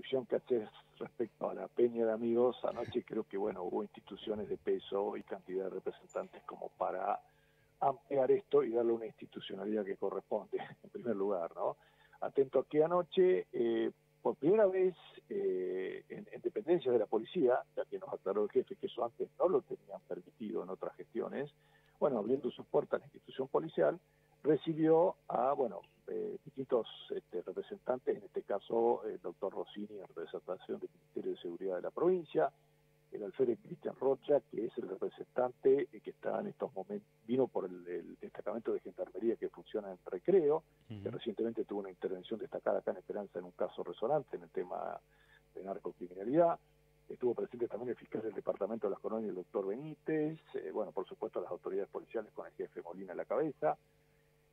descripción que haces respecto a la peña de amigos, anoche creo que bueno hubo instituciones de peso y cantidad de representantes como para ampliar esto y darle una institucionalidad que corresponde, en primer lugar, ¿no? Atento a que anoche, eh, por primera vez eh, en, dependencia de la policía, ya que nos aclaró el jefe que eso antes no lo tenían permitido en otras gestiones, bueno, abriendo sus puertas a la institución policial, recibió a, bueno, eh, distintos este, representantes, en este caso el doctor Rossini en representación del Ministerio de Seguridad de la provincia, el alférez Cristian Rocha, que es el representante que está en estos momentos, vino por el, destacamento de gendarmería que funciona en recreo, que recientemente tuvo una intervención destacada acá en Esperanza en un caso resonante en el tema de narcocriminalidad. Estuvo presente también el fiscal del departamento de las colonias, el doctor Benítez, eh, bueno, por supuesto las autoridades policiales con el jefe Molina a la cabeza.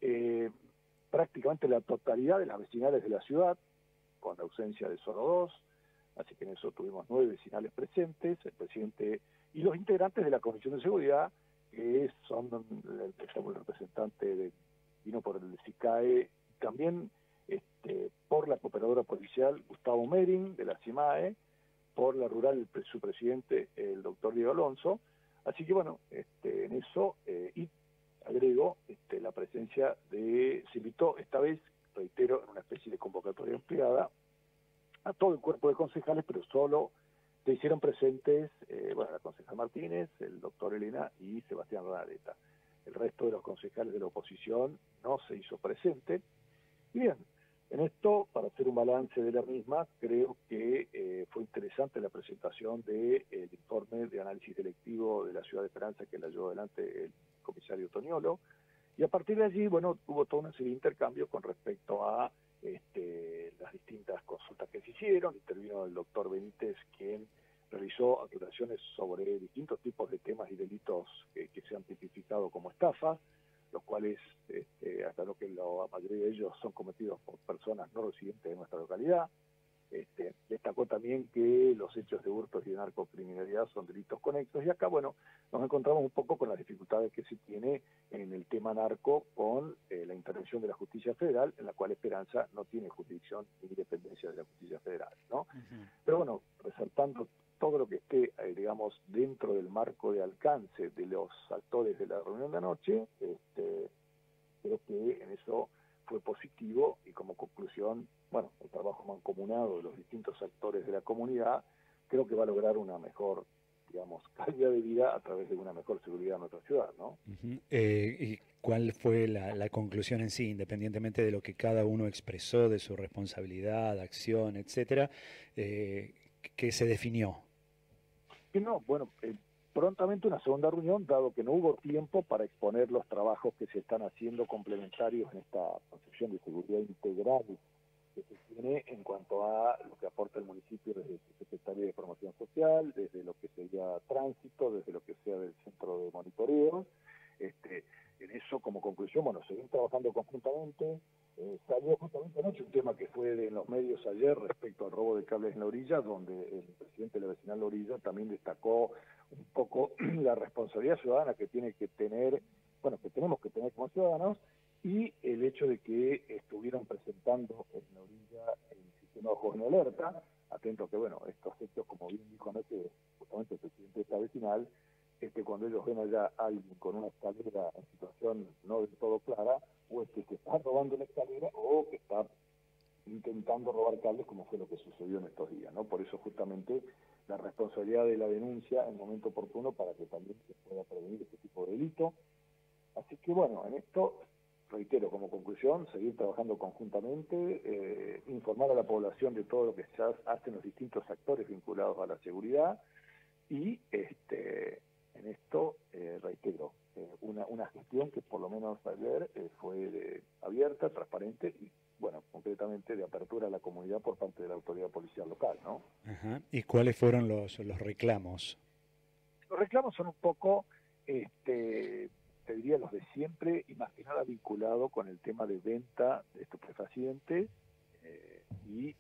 Eh, prácticamente la totalidad de las vecinales de la ciudad, con la ausencia de solo dos, así que en eso tuvimos nueve vecinales presentes, el presidente y los integrantes de la Comisión de Seguridad, que son el, el representante de, vino por el CICAE, también este, por la cooperadora policial Gustavo Mering de la CIMAE, por la rural su presidente el doctor Diego Alonso, así que bueno, este, en eso, eh, y agrego este, la presencia de, se invitó esta vez, reitero, en una especie de convocatoria ampliada, a todo el cuerpo de concejales, pero solo se hicieron presentes, eh, bueno, la concejal Martínez, el doctor Elena y Sebastián Radeta. El resto de los concejales de la oposición no se hizo presente. Y bien, en esto, para hacer un balance de la misma, creo que eh, fue interesante la presentación del de, informe de análisis selectivo de la ciudad de Esperanza que la llevó adelante el comisario Toniolo. Y a partir de allí, bueno, hubo toda una serie de intercambios con respecto a este, las distintas consultas que se hicieron, intervino el doctor Benítez, quien realizó aclaraciones sobre distintos tipos de temas y delitos que, se han tipificado como estafas, los cuales este, aclaró que la mayoría de ellos son cometidos por personas no residentes de nuestra localidad, este, destacó también que los hechos de hurtos y de narcocriminalidad son delitos conexos. Y acá, bueno, nos encontramos un poco con las dificultades que se tiene en el tema narco con eh, la intervención de la justicia federal, en la cual Esperanza no tiene jurisdicción ni independencia de la justicia federal, ¿no? Pero bueno, resaltando todo lo que esté, eh, digamos, dentro del marco de alcance de los actores de la reunión de anoche, este, creo que en eso fue positivo y como conclusión, bueno, el trabajo mancomunado de los distintos actores de la comunidad creo que va a lograr una mejor digamos, calidad de vida a través de una mejor seguridad en nuestra ciudad, ¿no? Eh, ¿Y cuál fue la, conclusión en sí, independientemente de lo que cada uno expresó, de su responsabilidad, acción, etcétera, eh, que se definió? Que no, bueno, eh, prontamente una segunda reunión, dado que no hubo tiempo para exponer los trabajos que se están haciendo complementarios en esta concepción de seguridad integral que se tiene en cuanto a lo que aporta el municipio desde su Secretaría de Promoción Social, desde lo que sería tránsito, desde lo que sea del centro de monitoreo. Este, en eso, como conclusión, bueno, seguimos trabajando conjuntamente, eh, salió justamente anoche un tema que fue en los medios ayer respecto al robo de cables en la orilla, donde el presidente de la vecinal la orilla también destacó un poco la responsabilidad ciudadana que tiene que tener, bueno, que tenemos que tener como ciudadanos, y el hecho de que estuvieron presentando en la orilla el sistema de alerta, atento que, bueno, estos hechos, como bien dijo anoche justamente el presidente de esta vecinal, es que cuando ellos ven allá alguien con una escalera en situación no del todo clara, o es que se está robando la escalera o que está intentando robar cables como fue lo que sucedió en estos días, ¿no? Por eso la responsabilidad de la denuncia en el momento oportuno para que también se pueda prevenir este tipo de delito. Así que bueno, en esto, reitero, como conclusión, seguir trabajando conjuntamente, eh, informar a la población de todo lo que hacen los distintos actores vinculados a la seguridad y este en esto, eh, reitero, eh, una, una gestión que por lo menos ayer eh, fue abierta, transparente y, bueno, concretamente de apertura a la comunidad por parte de la autoridad policial local, ¿no? ¿Y cuáles fueron los, los reclamos? Los reclamos son un poco, este, te diría, los de siempre y más que nada vinculado con el tema de venta de estupefacientes y,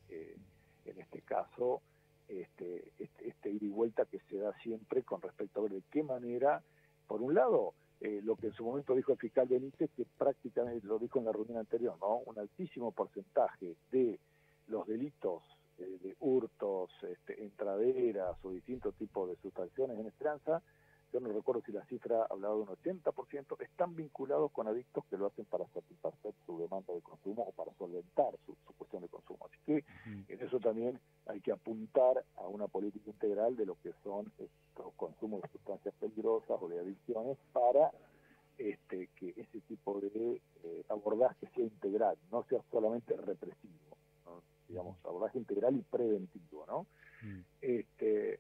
en este caso, este, este, este ida y vuelta que se da siempre con respecto a ver de qué manera, por un lado, eh, lo que en su momento dijo el fiscal Benítez, que prácticamente lo dijo en la reunión anterior, ¿no? Un altísimo porcentaje de los delitos eh, de hurtos, este, entraderas o distintos tipos de sustracciones en Esperanza, yo no recuerdo si la cifra hablaba de un 80%, están vinculados con adictos que lo hacen para satisfacer su demanda de consumo o para solventar su, cuestión de consumo. Así que en eso también hay que apuntar a una política integral de lo que son estos consumos de sustancias peligrosas o de adicciones para este, que ese tipo de eh, abordaje sea integral, no sea solamente represivo, digamos, abordaje integral y preventivo, ¿no? Este,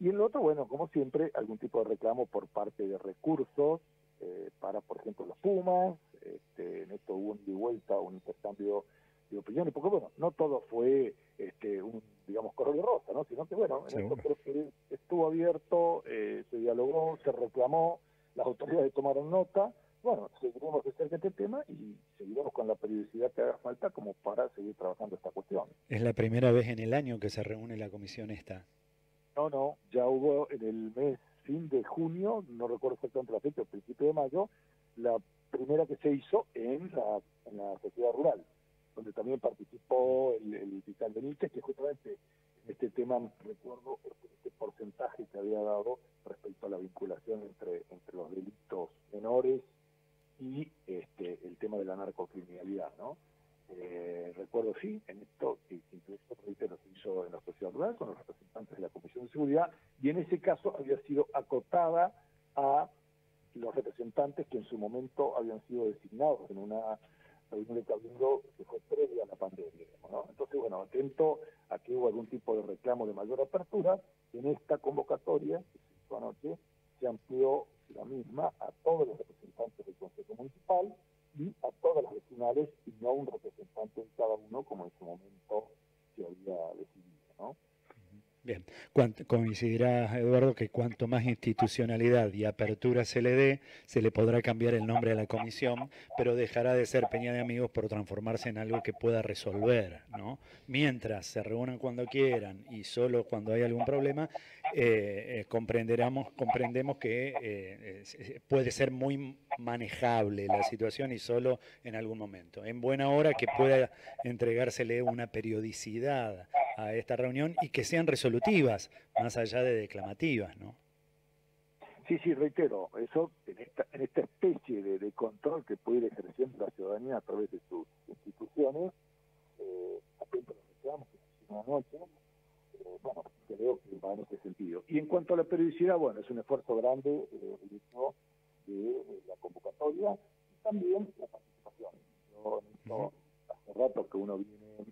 y en lo otro, bueno, como siempre, algún tipo de reclamo por parte de recursos eh, para, por ejemplo, los Pumas. Este, en esto hubo un de vuelta, un intercambio de opiniones, porque bueno, no todo fue este, un, digamos, color de rosa, ¿no? Sino que bueno, en esto creo que estuvo abierto, eh, se dialogó, se reclamó, las autoridades tomaron nota. Bueno, seguiremos de cerca este tema y seguiremos con la periodicidad que haga falta como para seguir trabajando esta cuestión. Es la primera vez en el año que se reúne la comisión esta. No, no, ya hubo en el mes fin de junio, no recuerdo exactamente la fecha, principio de mayo, la primera que se hizo en la, en la sociedad rural, donde también participó el, el fiscal Benítez, que justamente en este tema recuerdo este, porcentaje que había dado respecto a la vinculación entre, entre los delitos menores y este, el tema de la narcocriminalidad, ¿no? Eh, recuerdo, sí, en esto, incluso, se hizo en la sociedad rural con los representantes de la Comisión de Seguridad, y en ese caso había sido acotada a los representantes que en su momento habían sido designados en una reunión de cabildo que fue previa a la pandemia. ¿no? Entonces, bueno, atento a que hubo algún tipo de reclamo de mayor apertura, en esta convocatoria, que se hizo anoche, se amplió la misma a todos los representantes del Consejo Municipal, y a todas las vecinales y no a un representante en cada uno como en su momento se había decidido. ¿no? Bien, coincidirá Eduardo que cuanto más institucionalidad y apertura se le dé, se le podrá cambiar el nombre a la comisión, pero dejará de ser Peña de Amigos por transformarse en algo que pueda resolver, ¿no? Mientras se reúnan cuando quieran y solo cuando hay algún problema, eh, eh comprenderemos, comprendemos que eh, puede ser muy manejable la situación y solo en algún momento. En buena hora que pueda entregársele una periodicidad a esta reunión y que sean resolutivas, más allá de declamativas, ¿no? Sí, sí, reitero, eso en esta, en esta especie de, control que puede ir ejerciendo la ciudadanía a través de sus instituciones, eh, atento a lo que que anoche, bueno, creo que va en ese sentido. Y en cuanto a la periodicidad, bueno, es un esfuerzo grande eh, el hecho de eh, la convocatoria y también la participación. Yo, hace rato que uno viene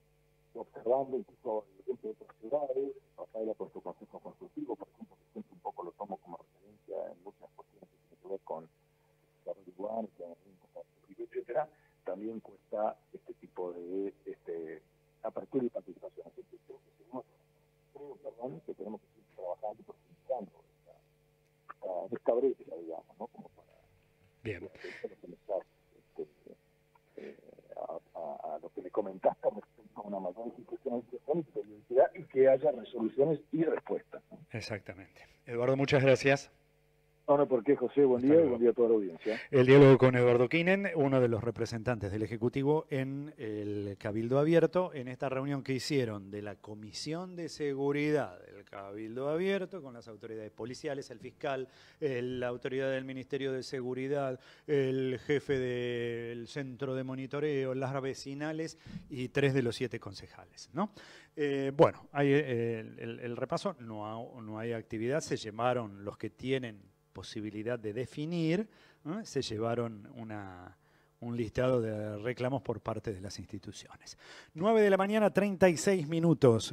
observando incluso de otras ciudades, Rafaela con su consejo consultivo, por ejemplo, que siempre un poco lo tomo como referencia en muchas cuestiones que tienen que ver con desarrollo urbano, etcétera, también cuesta este tipo de este, apertura y participación. Así que creo que tenemos, creo, perdón, que tenemos que seguir trabajando y profundizando esta, esta, brecha, digamos, ¿no? Como para Bien. Este, eh, a, a, a, lo que le institucionalización y que haya resoluciones y respuestas. Exactamente. Eduardo, muchas gracias. No, no, ¿por qué, José? Buen día y buen día a toda la audiencia. El diálogo con Eduardo Kinen, uno de los representantes del Ejecutivo en el Cabildo Abierto, en esta reunión que hicieron de la Comisión de Seguridad del Cabildo Abierto con las autoridades policiales, el fiscal, la autoridad del Ministerio de Seguridad, el jefe del Centro de Monitoreo, las vecinales y tres de los siete concejales. ¿no? Eh, bueno, hay eh, el, repaso, no, no hay actividad, se llevaron los que tienen posibilidad de definir, se llevaron un listado de reclamos por parte de las instituciones. 9 de la mañana, 36 minutos.